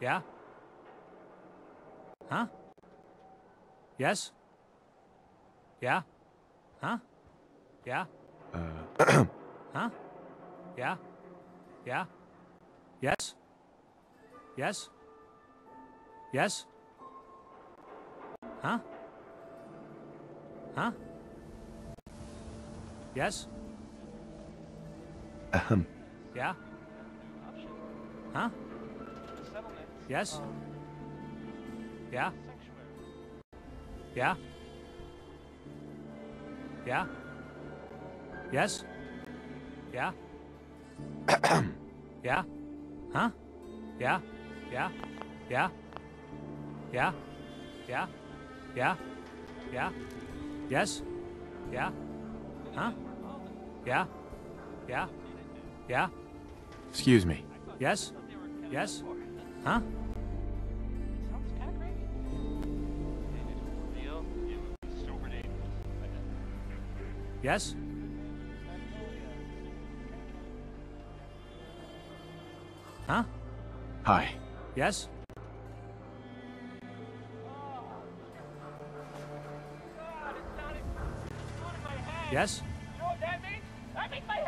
Yeah? Huh? Yes? Yeah? Huh? Yeah? Uh, Huh? Yeah? Yeah? Yes? Yes? Yes? Huh? Huh? Yes? ahem. Yeah? Huh? Yes? Yeah? Yeah? Yeah? Yes? Yeah? yeah? Huh? Yeah? Yeah? Yeah? Yeah? Yeah? Yeah? Yeah? Yes? Yeah? Huh? Yeah? Yeah? Yeah? Excuse me. Yes? Yes? Huh? Yes? Huh? Hi. Yes? Oh, yes? You know what that means? That means my head can't be trusted.